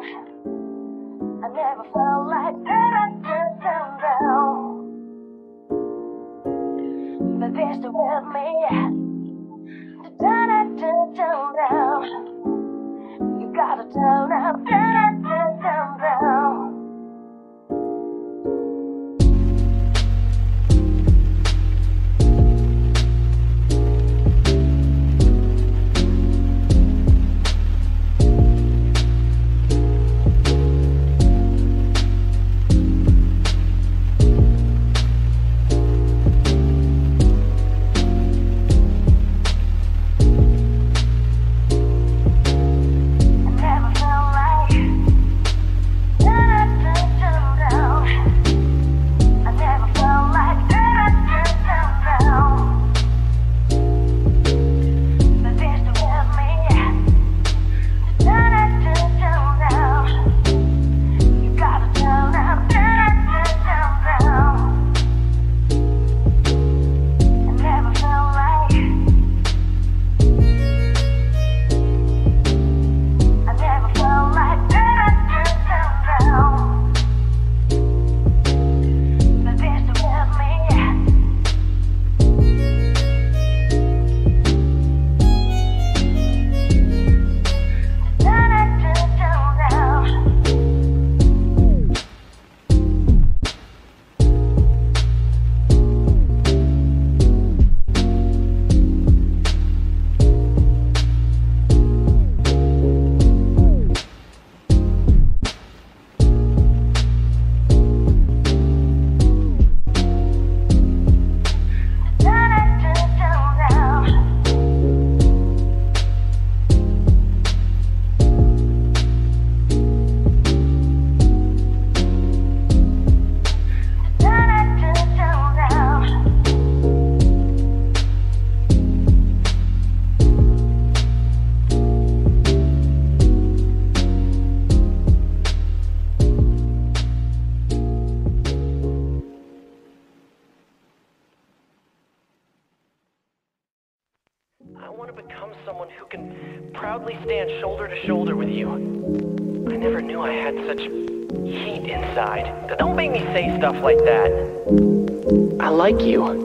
I never felt like that. I down. But they still. The time I turned them down. You gotta turn up. Turn up, turn down. you.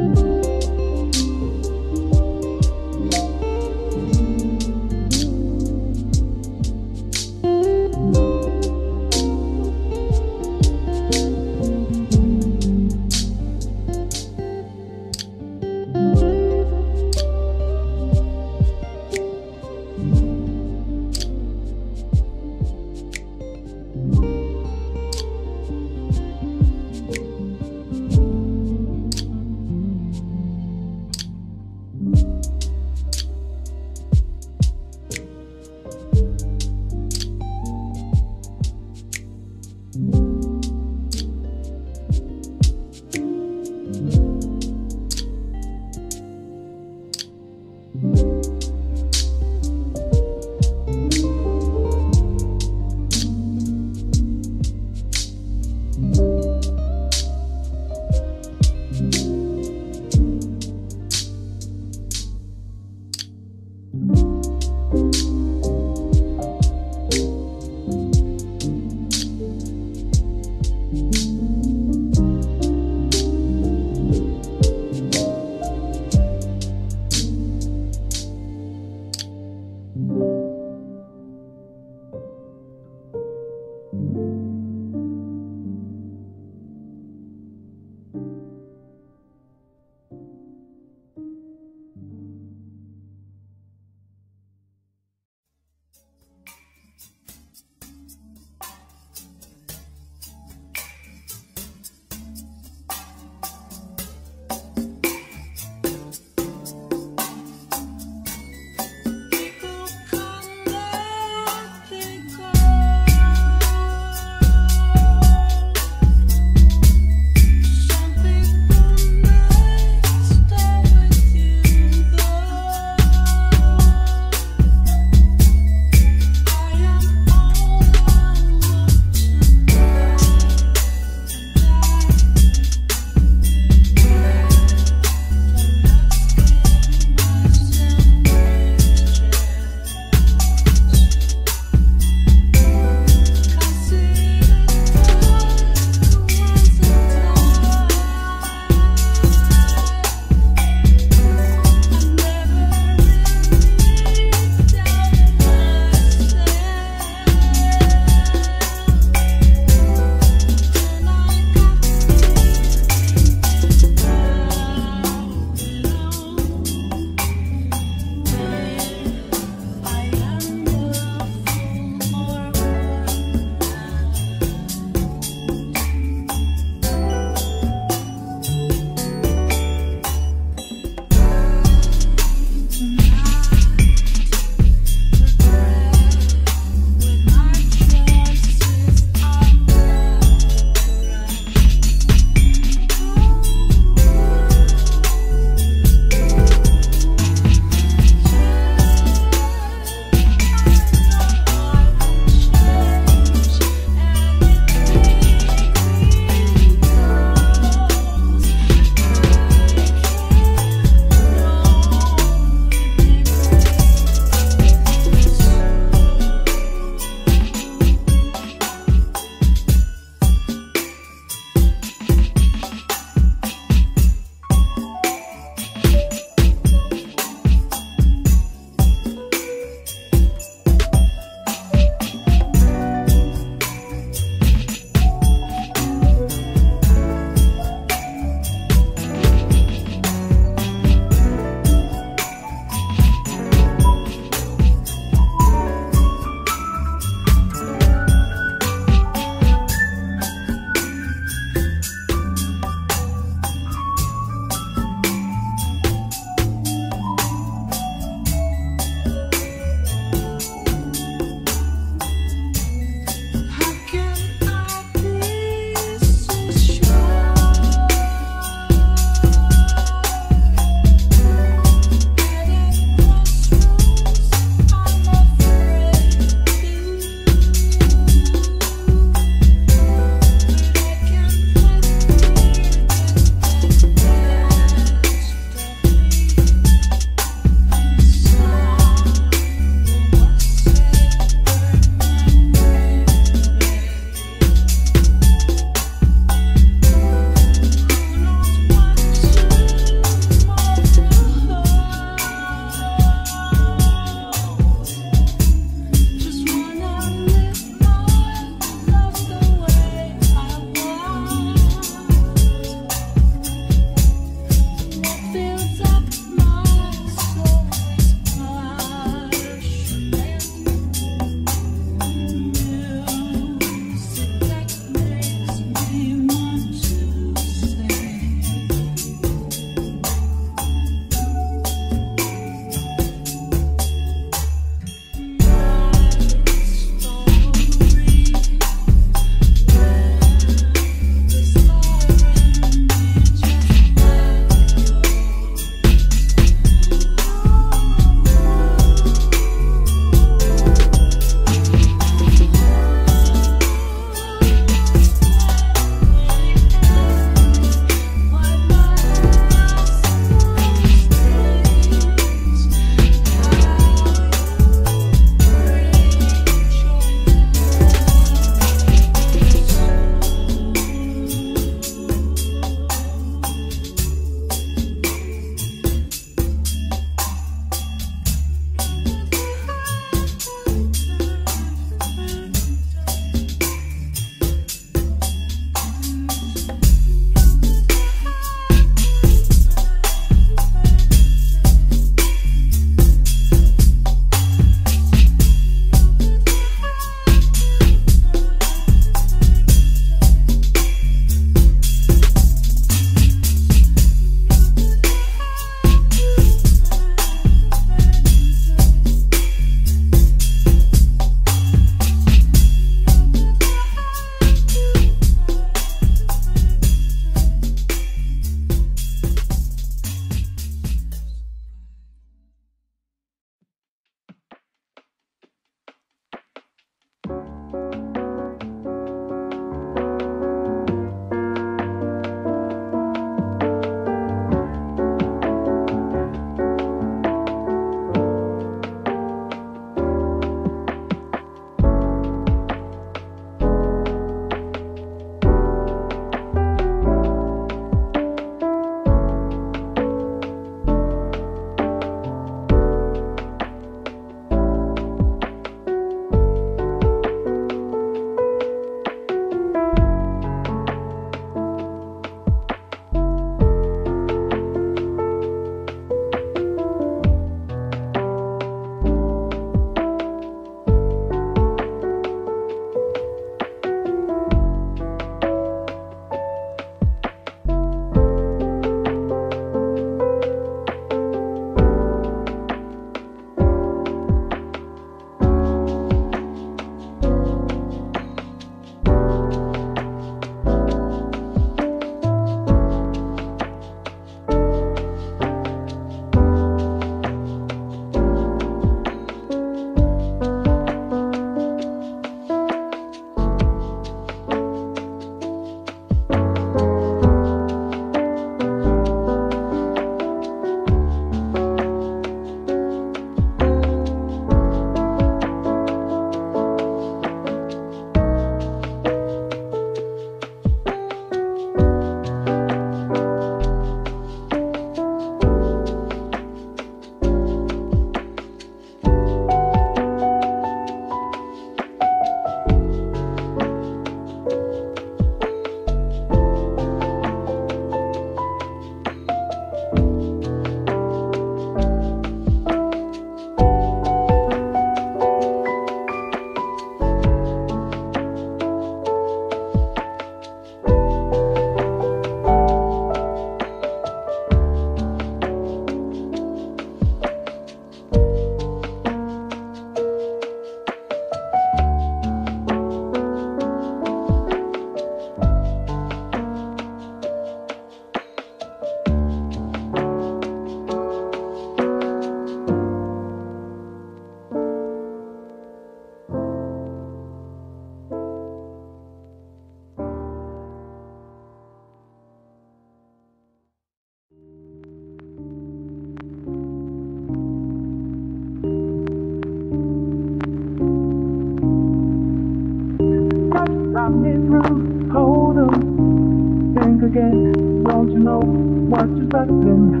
again. Don't you know what you're lacking?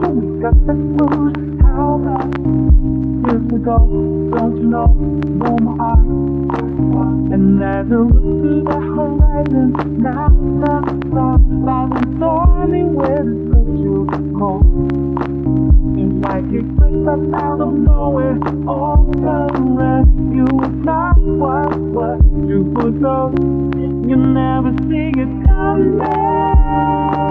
So we got the blues. How about years ago? Don't you know? Blow my heart. And as I look to the horizon, now the clouds falling stormy where the you cold. Seems like it creeps up out of nowhere. All the rescue is not what what you put those. You'll never see it coming.